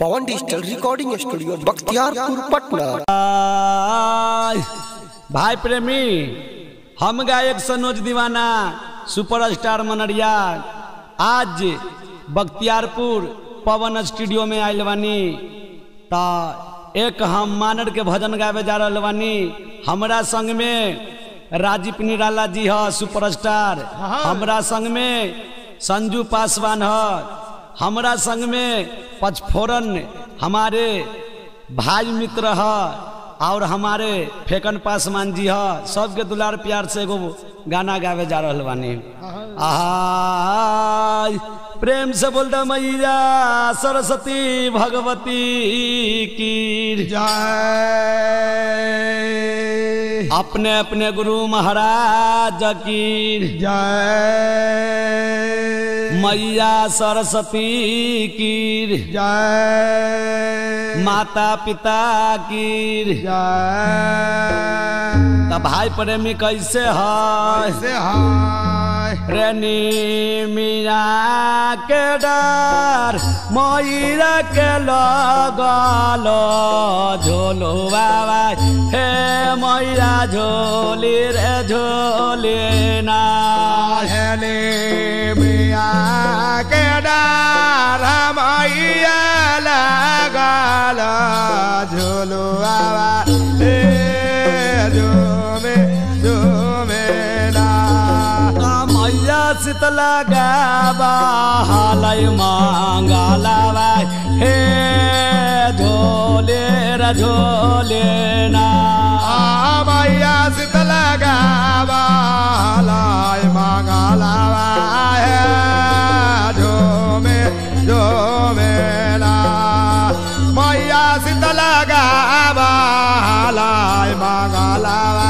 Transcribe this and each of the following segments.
Pawan digital recording studio Bakhtiyarpur Patna. भाई प्रेमी हम गायक सनोज दीवाना सुपरस्टार मनरिया आज बख्तियारपुर पवन स्टूडियो में आयल बानी। ता एक हम मानर के भजन गावे जा रहा बानी। हमरा संग में राजीव निराला जी ह सुपरस्टार। हमरा संग में संजू पासवान ह हमरा संग में पचफोरन हमारे भाई मित्र है और हमारे फेकन पासवान जी है सबके दुलार प्यार से एगो गाना गावे जा रहा बानी। आहाय। प्रेम से बोल दे मैया सरस्वती भगवती की। जय। अपने अपने गुरु महाराज की। जय। मैया सरस्वती की। जय। माता पिता की। जय। भाई प्रेमी कैसे है? से हाय रेनी मिया के डर मैरा के लगल झोलो बाबा हे मैया झोली रे झोली ना हेले के डार मैया लगाल झोलो आवा मैया शीतला गाबा हालय मांगलावा। हे झोले रे झोले ना। मैया शीतल गावालाय मंगलावा। है झोमे झोमे ना। मैया शीतल गावालाय मंगलावा। हे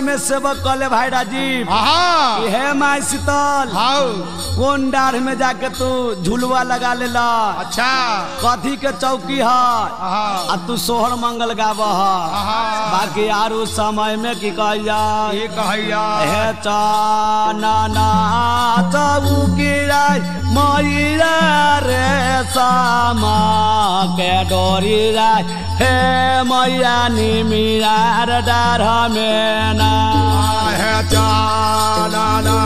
समय में सेवक कहले भाई राजीव हे माई शीतल कौन डाढ़ में जाके तू झुलवा लगा लेला। अच्छा। कथी के चौकी है? आ तू सोहर मंगल गाब बाकी यार उस समय में की कहैया? ये कहैया? हे चाना ना चौकी মৰিলে ৰে চামাকে দৰিলাই হে মৈয়া নিমিৰাৰ দাৰমে নাহে জানা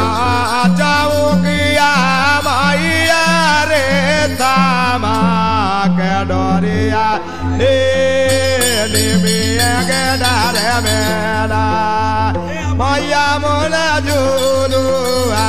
যাওকিয়া মাইয়া ৰে চামাকে দৰিয়া হে নিমিয়াকে দাৰে মেনা মইয়া মনে জুলোৱা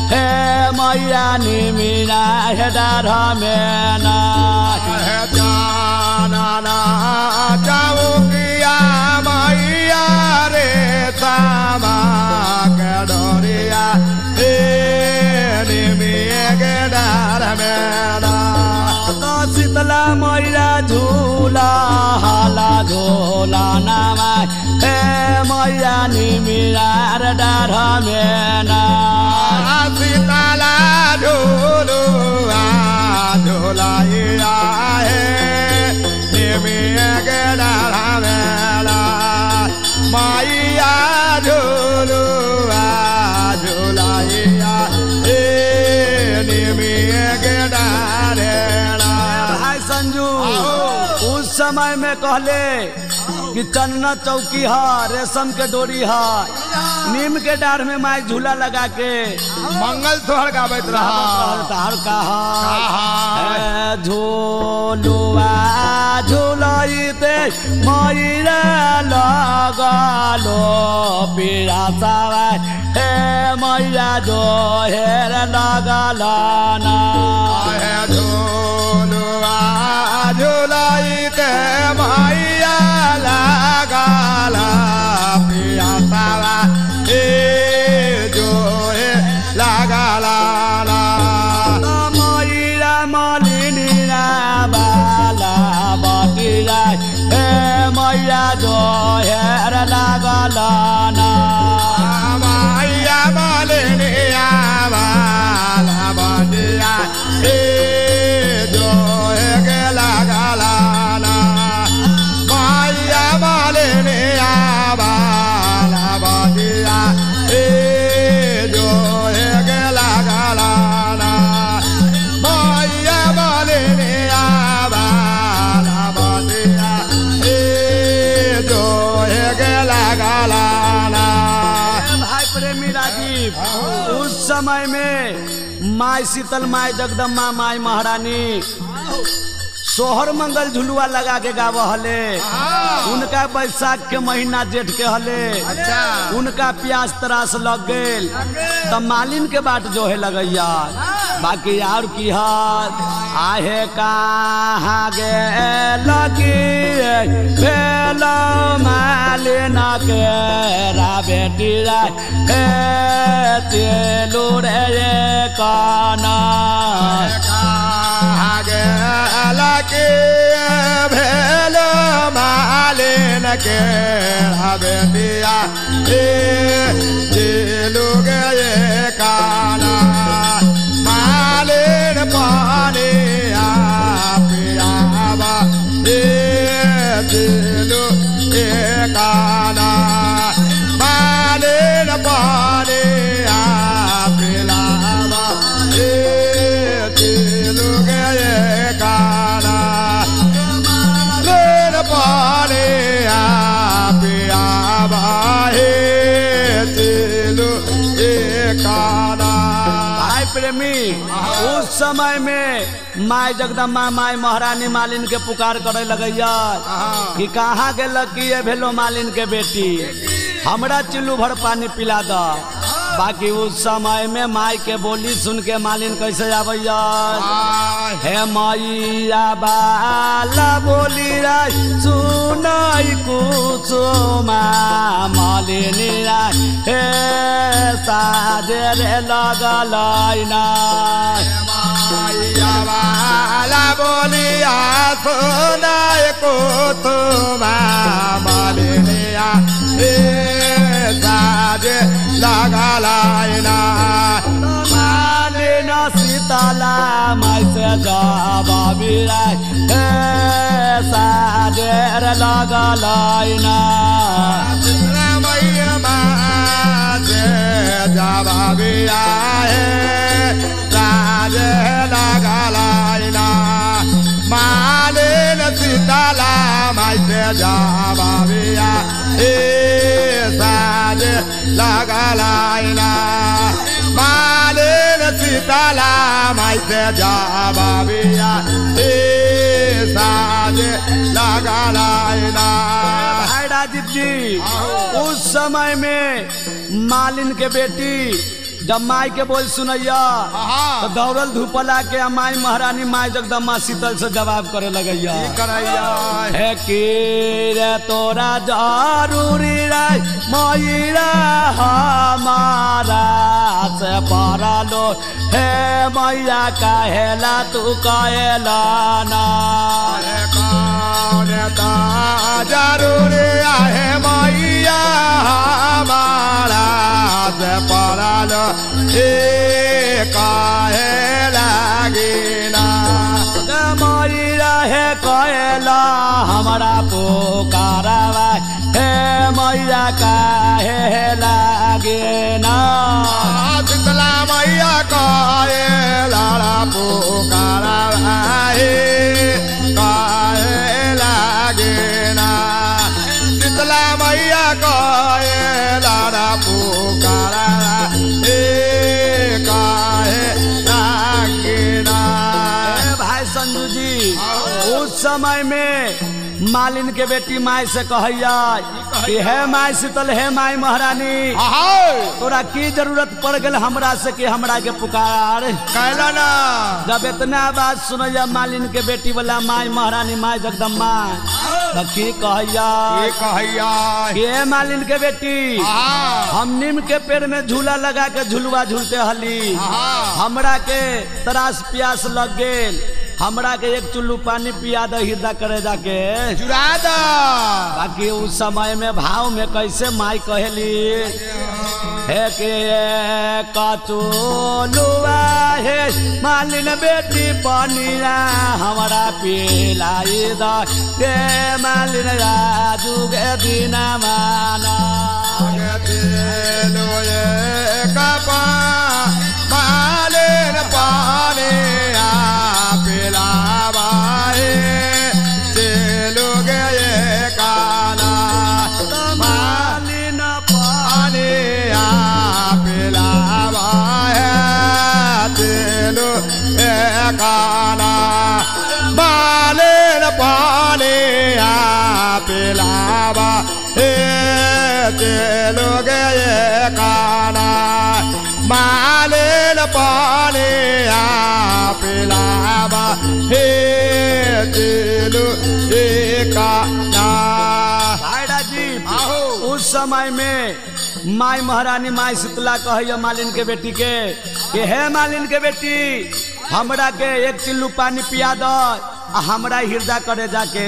के डोरिया हे निमिया के डरे समय में कहले कि चन्ना चौकी है रेशम के डोरी है नीम के डाढ़ में माई झूला लगा के मंगल सोहर गाबैत रहा। तार कहा आहा। झोलुआ झुलैते मैरा लगालो पीड़ा सवा। हे मैया जो हेर झोलुआ झुलाइते मैया समय में माई शीतल, माई जगदम्बा, माई महारानी सोहर मंगल झुलुआ लगा के गाव हले। उनका बैसाख के महीना जेठ के हले। उनका प्यास तरास लग गेल। तब मालिन के बाट जो है लगैया। बाकी और की हाथ आहे कहाँ गे लगी मालिन के रा बेटी रा हे चलू रे काना आगे लगे भेल मालिन के हवे दिया दिलु गए काना मालिन समय में माय जगदम्बा माय महारानी मालिन के पुकार करे लगैया। कि कहाँ के लकी है भेलो मालिन के बेटी। हमरा चिल्लू भर पानी पिला द बाकी उस समय में माई के बोली सुन के मालिन कैसे आबैया? हे मैया बाला बोली राय सुनाई कुछो मालिनी राय। हे साजे रे लगल ना मायावाला बोलिया सुनाय को तुम मालिनिया हे साजे लगा लाइना मालिन सीताला माई से जाबा बिराय हे साजे रे लगल ना मैया माजे बिया हे साजे लगा लाइना मालिन सीताला माइसे जावा बिया male na sitala mai सीताला माइसे e saje हे साजे लगा भाई राजीव जी उस समय में मालिन के बेटी जब माई के बोल सुनैया। तो दौड़ल धूपला के आ माई महारानी माई जगदम्मा शीतल से जवाब करे लगैया। हे रे तोरा ज़रूरी रे मैरा हमारा से पड़लो हे मैया कहेला तू कहेला ना। ज़रूरी आहे मैया हमारा पड़ल ए काहे लागिना मैरा हे कहेला हमारा पुकारवा। हे मैया काहे लागे ना शीतला मैया काहे लाला पुकारा आहे समय में मालिन के बेटी माई से कहैया कि हे माई शीतल हे माई महारानी तोरा की ज़रूरत पड़ गल हमरा से कि हमरा के पुकार? कहला ना। जब इतना बात सुनैया मालिन के बेटी वाला माई महारानी माई जगदम्बा तो की कहैया? ये कहैया? हे मालिन के बेटी हम नीम के पेड़ में झूला लगा के झुलवा झूलते हली। हमरा के तरास प्यास लग गेल। हमरा के एक चुल्लू पानी पिया दे हृदय करे जाके। चुरा दा। बाकी उस समय में भाव में कैसे माई कहली? हे के कचोलुआ हे मालिन बेटी पनिया हमरा पिलाई द। मालिन राजू के दिना माना काला मालेन पाने आ पिलावा आ पिलावा हे तेलो ए काला भाईडा जी। उस समय में माई महारानी माई शीतला कहैया मालिन के बेटी के, कि हे मालिन के बेटी, हमरा के एक चिल्लू पानी पिया दो हमरा हृदय करे जाके।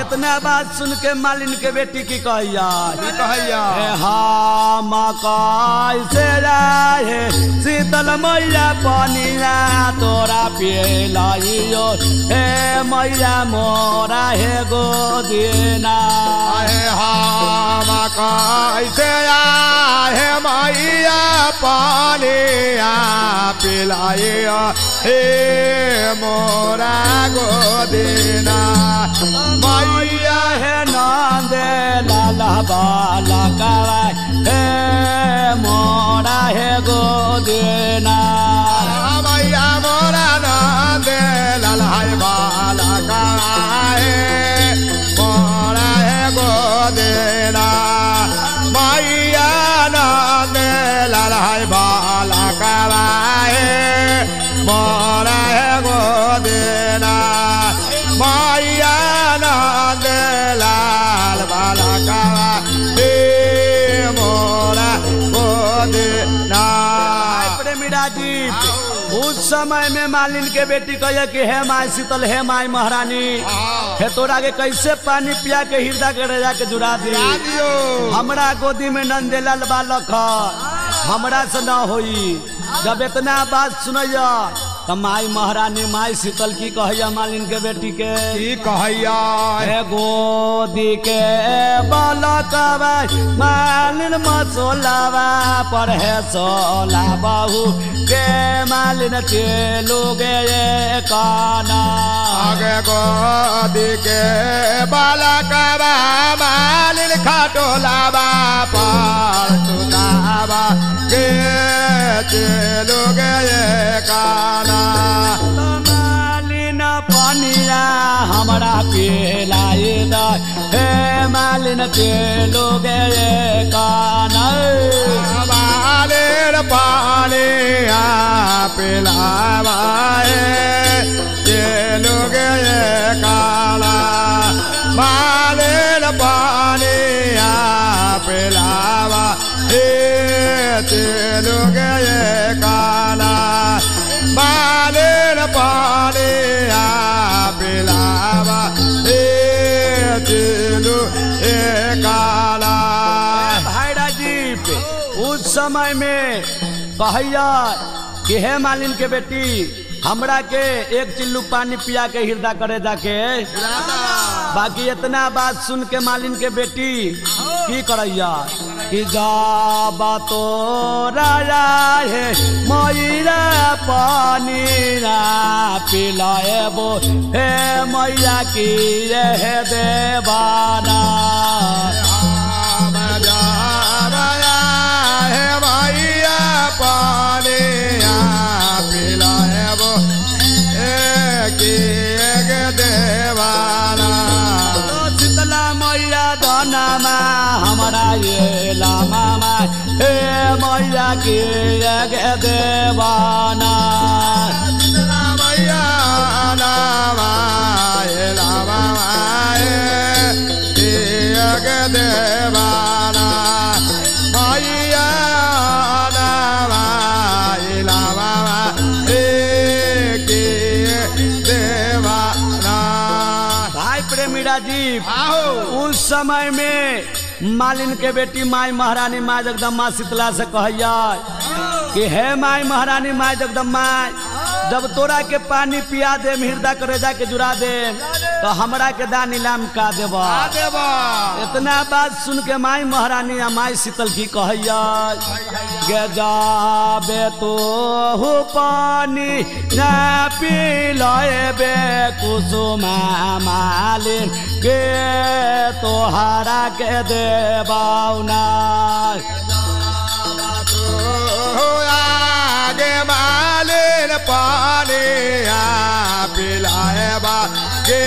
इतना बात सुन के मालिन के बेटी की कहैया? हे हम कैसे शीतल मैया पनिया तोरा पिलाइयो हे मैया मोरा हे गोदिना आहे हम कैसे आहे मैया पानी आ पिलाए हे मोरा गोदिना मैया हे नंदे लाला बाला कावा हे मोरा हे गोदिना मालिन के बेटी कहे कि hey my Sheetal hey my महारानी हे। तोरा के कैसे पानी पिया के हृदय के रजा के जुड़ा दी? हमरा गोदी में नंदेलाल बालक ह। हमरा से न होई। जब इतना बात सुनैया माई महारानी माई शीतल की कहैया मालिन के बेटी के? की कहैया? हे गोदी के बालकवा मालिन मसोलावा पर है सोला बहू के मालिन चेलो गे काना? आगे गोदी के बाला मालिन खाटोलाबा पार सुताबा के चलो गए काना मालिन पनिया हमारा पिलाए द। हे मालिन चलो गए काना। मालिन पानी आ समय में कहैया कि हे मालिन के बेटी, हमरा के एक चिल्लू पानी पिया के हृदय करे जाके। बाकी इतना बात सुन के मालिन के बेटी, की करैया? कि जा तो राजा है मैरा पानी ना पिलाए बो हे मैया की ये देवाना पाले पिलाए वो एक एक देवाना तो शीतला मैया धनामा हमारा ये लामा हे मैया की एक देवाना। समय में मालिन के बेटी माई महारानी माँ जगदम्मा शीतला से कहैया कि हे माई महारानी माई जगदम्मा जब तोरा के पानी पिया दे हृदय करे जाके जुड़ा दे तो हमरा के दान नीलाम का देबा। देवा इतना बात सुन के माई महारानी आ माई शीतल की कहैया गे जाबे तो हो पानी ना पी लबे कुसुमा मालिन गे तोहरा के देबाउना। आगे मालिन पानी पिलाए बा के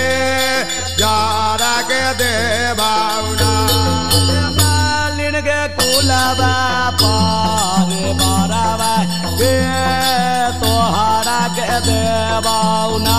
जारा के देवाउना मालिन के कुलबा पारे बाराबा गे तोहरा के देबाउना।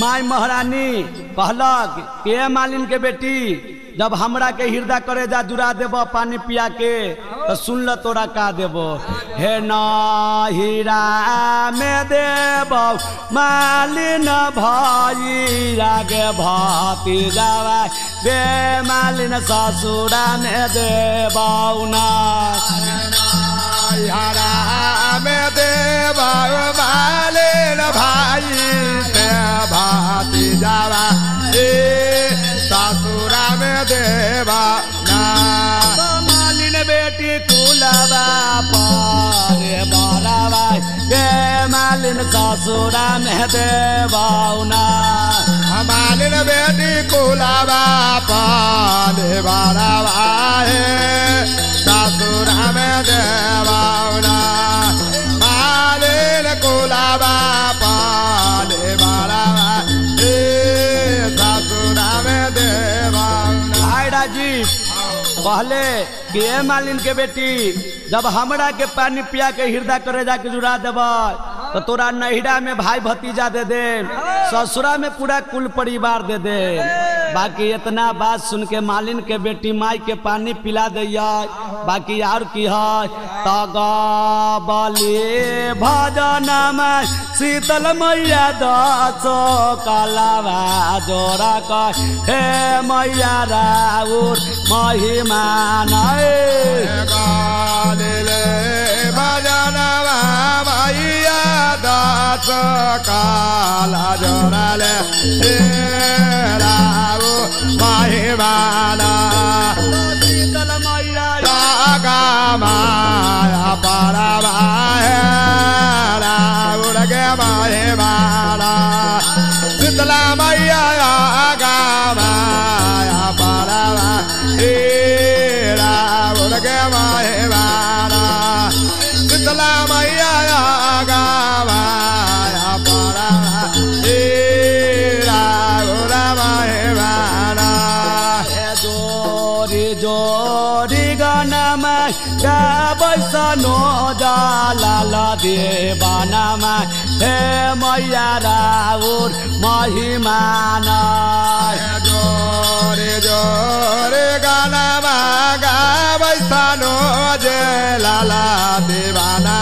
माई महारानी कहलक के मालिन के बेटी जब हमरा के हृदय करे जा जुड़ा देब पानी पिया के तो सुन ल तोरा का देब हे न हीरा में देब मालिन भाई रागे भाती जावा बे मालिन ससुरा में देबौना हरा में देवा जावा ए ससुरा में देवा ना मालिन बेटी कुलबा पारे बाराबा गे मालिन ससुरा में देबौना मालिन बेटी कुलाबा पाले बारावा है ससुरा में देवाउना कहले कि ए मालिन के बेटी, जब हमरा के पानी पिया के हृदय करे जाके जुड़ा देब तो तोरा नहिरा में भाई भतीजा दे दे ससुरा में पूरा कुल परिवार दे दे बाकी इतना बात सुन के मालिन के बेटी माई के पानी पिला दैया, बाकी और की है तगबली भजन में शीतल मैया दस, कलावा कह, हे मैया राउर महिमा नै कालिले भजनवा भैया दास काला जोराले हे राउ महिमाना शीतल मैया रागा माया पारावा हे राउर गे महिमाना जाला देवानामा हे मैया राउर महिमान जोरे जोरे गाना गाबै सानो जे लाला देवाना